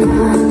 Now